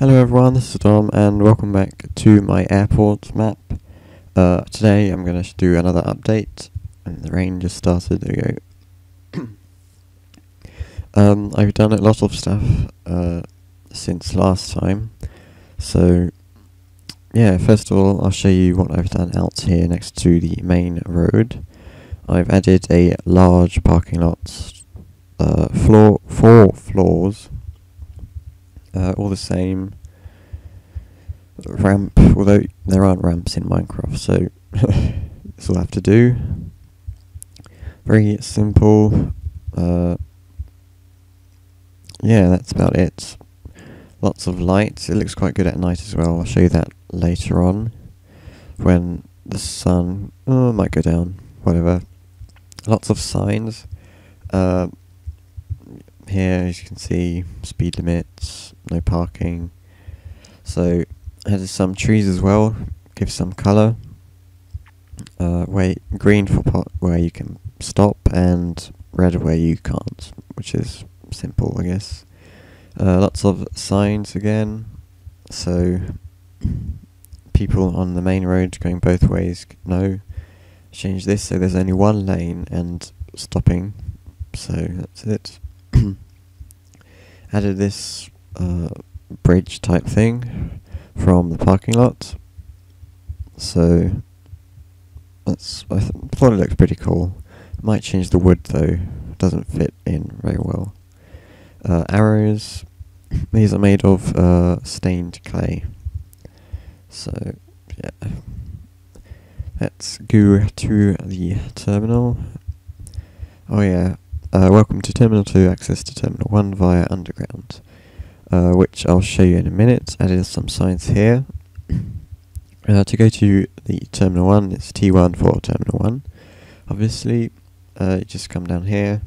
Hello everyone, this is Dom and welcome back to my airport map. Uh, today I'm going to do another update and the rain just started, there we go. um, I've done a lot of stuff uh, since last time, so yeah, first of all I'll show you what I've done out here next to the main road. I've added a large parking lot, uh, floor, four floors uh, all the same ramp, although there aren't ramps in Minecraft, so this will have to do. Very simple. Uh, yeah, that's about it. Lots of lights. It looks quite good at night as well. I'll show you that later on when the sun oh, might go down. Whatever. Lots of signs. Uh, here, as you can see, speed limits, no parking. So, added some trees as well, give some colour. Uh, where green for pot where you can stop, and red where you can't, which is simple, I guess. Uh, lots of signs again, so people on the main road going both ways know. Change this so there's only one lane and stopping, so that's it. Added this uh, bridge type thing from the parking lot. So that's I th- thought it looks pretty cool. Might change the wood though; doesn't fit in very well. Uh, arrows. These are made of uh, stained clay. So yeah, let's go to the terminal. Oh yeah, uh, welcome to Terminal 2, access to Terminal 1 via Underground, uh, which I'll show you in a minute. Added some signs here. Uh, to go to the Terminal 1, it's T1 for Terminal 1. Obviously, uh, you just come down here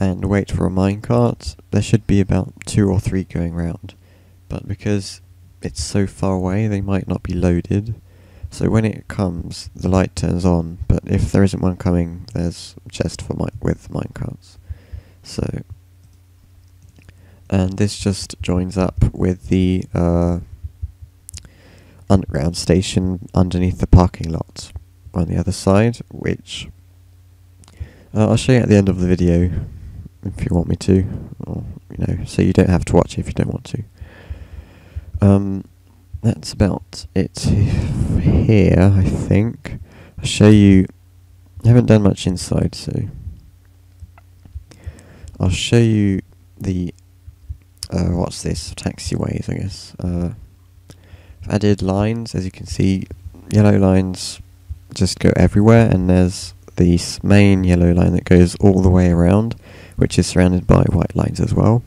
and wait for a minecart. There should be about two or three going round, but because it's so far away, they might not be loaded. So when it comes, the light turns on, but if there isn't one coming, there's a chest for my with minecarts. So, and this just joins up with the uh, underground station underneath the parking lot on the other side, which uh, I'll show you at the end of the video if you want me to, or you know, so you don't have to watch it if you don't want to. Um, that's about it here, I think. I'll show you. I haven't done much inside, so I'll show you the uh, what's this taxiways, I guess. Uh, I've added lines, as you can see, yellow lines just go everywhere, and there's the main yellow line that goes all the way around, which is surrounded by white lines as well.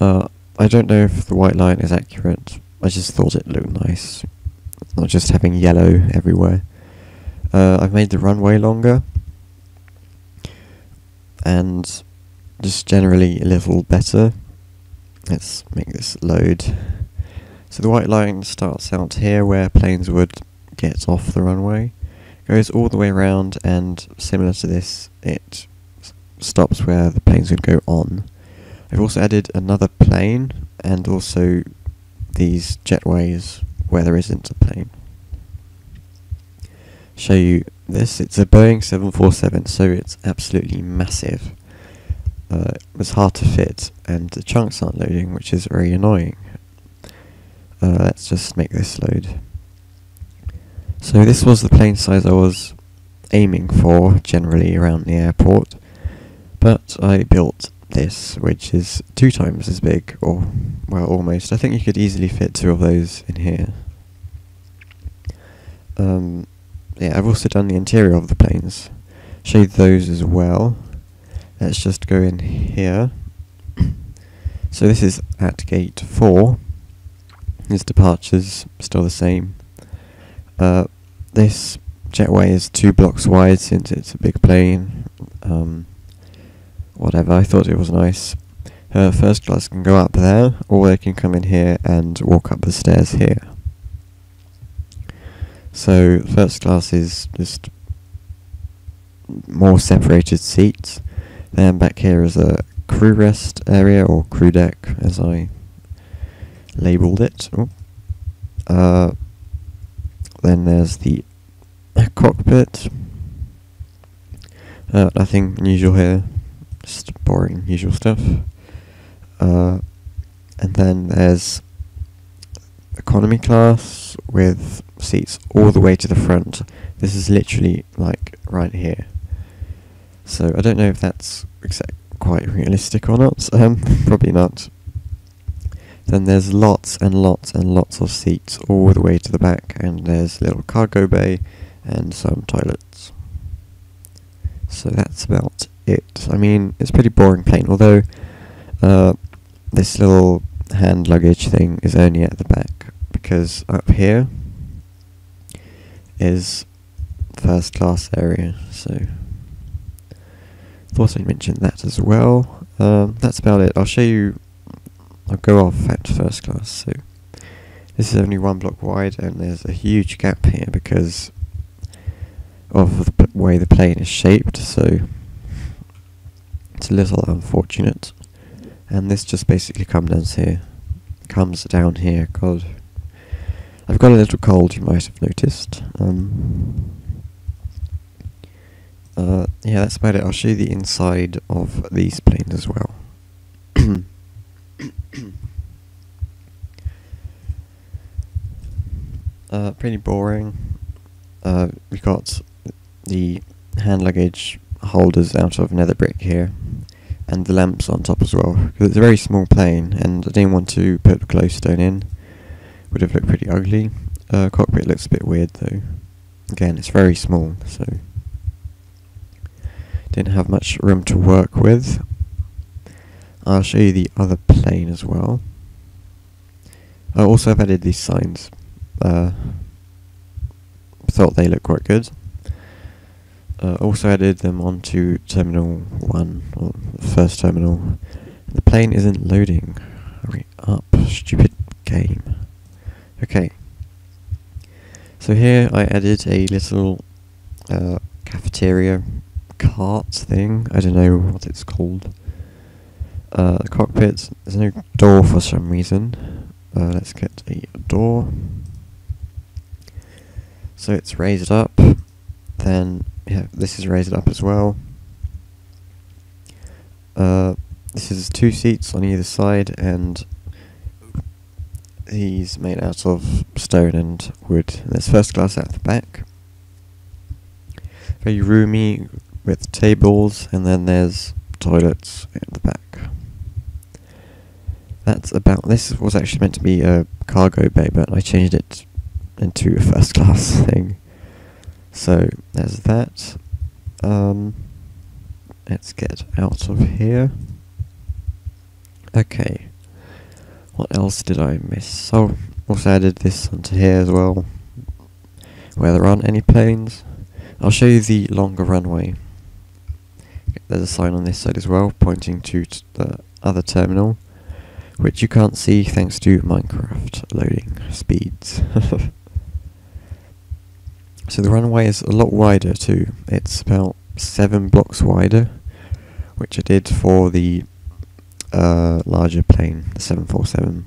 Uh, I don't know if the white line is accurate, I just thought it looked nice. Not just having yellow everywhere. Uh, I've made the runway longer. And just generally a little better. Let's make this load. So the white line starts out here where planes would get off the runway. Goes all the way around and similar to this, it stops where the planes would go on. I've also added another plane and also these jetways where there isn't a plane. Show you this. It's a Boeing 747, so it's absolutely massive. Uh, it was hard to fit, and the chunks aren't loading, which is very annoying. Uh, let's just make this load. So this was the plane size I was aiming for, generally around the airport, but I built this, which is two times as big, or, well, almost. I think you could easily fit two of those in here. Um, yeah, I've also done the interior of the planes. Showed those as well. Let's just go in here. so this is at gate 4. His departures still the same. Uh, this jetway is two blocks wide since it's a big plane. Um, whatever. I thought it was nice. Uh, first class can go up there, or they can come in here and walk up the stairs here. So first class is just more separated seats. Then back here is a crew rest area or crew deck, as I labelled it. Uh, then there's the cockpit. Uh, nothing unusual here, just boring usual stuff. Uh, and then there's economy class with seats all the way to the front. This is literally like right here. So I don't know if that's quite realistic or not. Um, probably not. Then there's lots and lots and lots of seats all the way to the back, and there's a little cargo bay and some toilets. So that's about it. I mean, it's pretty boring plane, although uh, this little hand luggage thing is only at the back, because up here is first class area, so thought I'd mention that as well. Um, that's about it. I'll show you I'll go off at first class. So this is only one block wide, and there's a huge gap here because of the way the plane is shaped. So it's a little unfortunate. And this just basically comes down here. Comes down here. God, I've got a little cold. You might have noticed. Um, uh, yeah, that's about it. I'll show you the inside of these planes as well. uh, pretty boring. Uh, we've got the hand luggage holders out of nether brick here, and the lamps on top as well. Because it's a very small plane, and I didn't want to put glowstone in. Would have looked pretty ugly. Uh, cockpit looks a bit weird though. Again, it's very small, so didn't have much room to work with. I'll show you the other plane as well. I also have added these signs. Uh, thought they look quite good. Uh, also added them onto terminal 1, or the first terminal. The plane isn't loading. Hurry up, stupid game. Okay. So here I added a little uh, cafeteria cart thing. I don't know what it's called. Uh, the cockpit, there's no door for some reason. Uh, let's get a door. So it's raised up. Then, yeah, this is raised up as well. Uh, this is two seats on either side, and he's made out of stone and wood. There's first class at the back. Very roomy, with tables, and then there's toilets at the back. That's about. This was actually meant to be a cargo bay, but I changed it into a first class thing. So there's that. Um, let's get out of here. Okay. What else did I miss? Oh, also added this onto here as well, where there aren't any planes. I'll show you the longer runway. There's a sign on this side as well, pointing to the other terminal, which you can't see thanks to Minecraft loading speeds. so the runway is a lot wider too. It's about seven blocks wider, which I did for the uh, larger plane, the 747.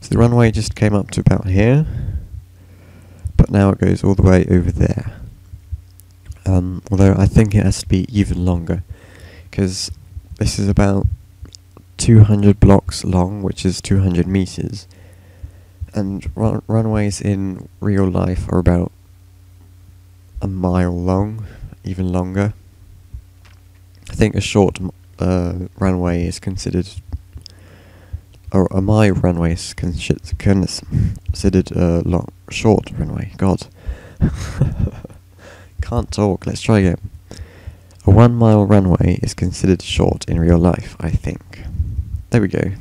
So the runway just came up to about here, but now it goes all the way over there. Um, although I think it has to be even longer, because this is about 200 blocks long, which is 200 meters, and run- runways in real life are about a mile long, even longer. I think a short uh, runway is considered, or a mile runway is consi- considered a long, short runway. God. Can't talk. Let's try again. A one mile runway is considered short in real life, I think. There we go.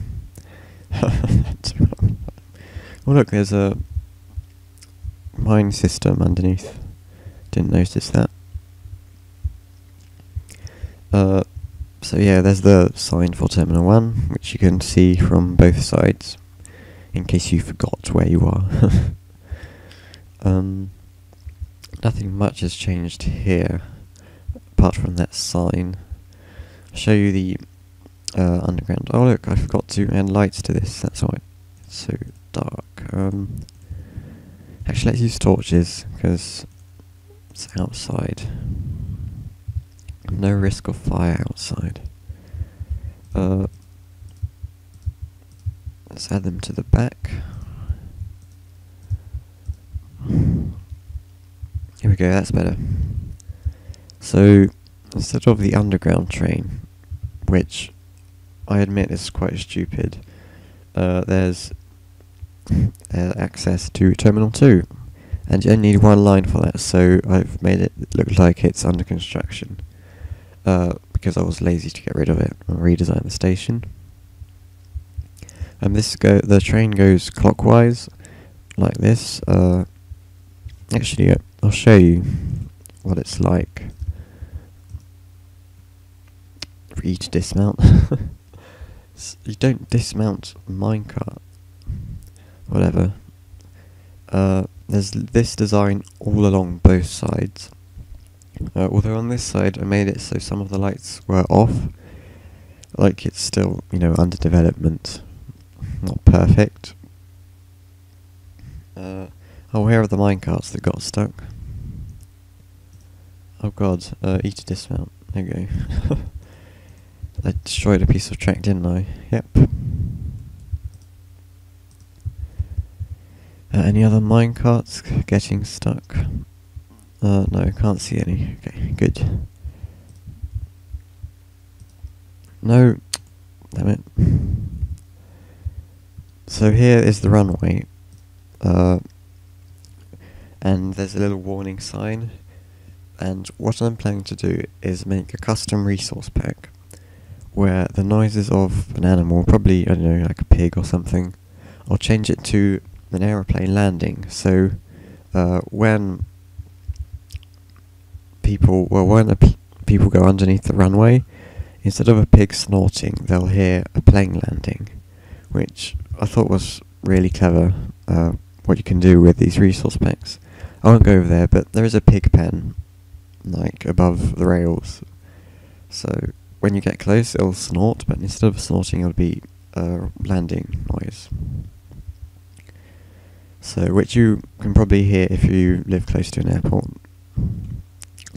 oh look, there's a mine system underneath. Didn't notice that. Uh, so yeah, there's the sign for Terminal 1, which you can see from both sides, in case you forgot where you are. um, nothing much has changed here, apart from that sign. I'll show you the uh, underground. Oh look, I forgot to add lights to this, that's why so dark? Um, actually, let's use torches because it's outside. No risk of fire outside. Uh, let's add them to the back. Here we go, that's better. So, instead of the underground train, which I admit is quite stupid, uh, there's uh, access to Terminal 2. And you only need one line for that, so I've made it look like it's under construction. Uh, because I was lazy to get rid of it and redesign the station. And this go the train goes clockwise, like this. Uh, actually, I'll show you what it's like for you to dismount. you don't dismount minecart. Whatever. Uh, there's this design all along both sides. Uh, although on this side I made it so some of the lights were off. Like it's still, you know, under development. Not perfect. Uh, oh, where are the minecarts that got stuck? Oh god, uh, eat a dismount. There you go. I destroyed a piece of track, didn't I? Yep. Uh, any other minecarts getting stuck? Uh, no, can't see any. Okay, good. No, damn it. So here is the runway. Uh, and there's a little warning sign. And what I'm planning to do is make a custom resource pack where the noises of an animal, probably, I don't know, like a pig or something, I'll change it to an aeroplane landing. So uh, when people, well, when the people go underneath the runway, instead of a pig snorting, they'll hear a plane landing, which I thought was really clever. Uh, what you can do with these resource packs. I won't go over there, but there is a pig pen, like above the rails. So when you get close, it'll snort, but instead of snorting, it'll be a landing noise. So, which you can probably hear if you live close to an airport.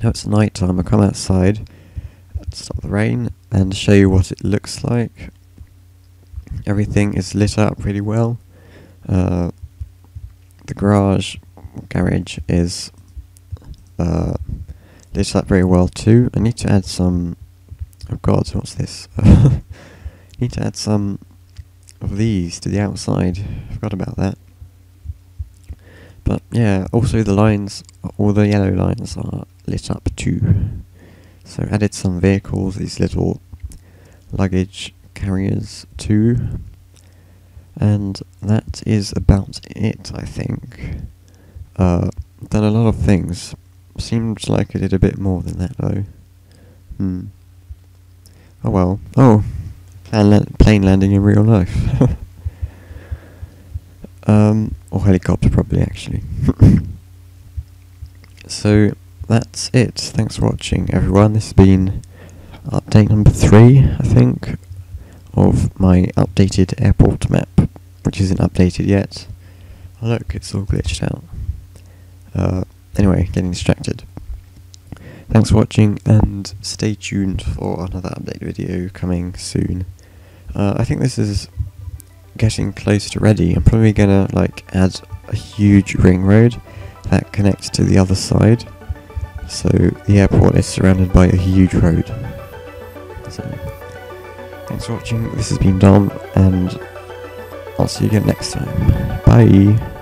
Now it's night time, I'll come outside, stop the rain, and show you what it looks like. Everything is lit up really well. Uh, the garage, garage is uh, lit up very well too. I need to add some, oh god, what's this? need to add some of these to the outside, forgot about that. But yeah, also the lines, all the yellow lines are lit up too. So added some vehicles, these little luggage carriers too. And that is about it, I think. Uh, done a lot of things. Seems like I did a bit more than that though. Hmm. Oh well. Oh, and la plane landing in real life. um, or helicopter probably actually. so that's it. Thanks for watching everyone. This has been update number three, I think, of my updated airport map, which isn't updated yet. Oh look, it's all glitched out. Uh, anyway, getting distracted. Thanks for watching, and stay tuned for another update video coming soon. Uh, I think this is getting close to ready. I'm probably gonna like add a huge ring road that connects to the other side. So the airport is surrounded by a huge road. So thanks for watching. This has been Dom, and I'll see you again next time. Bye.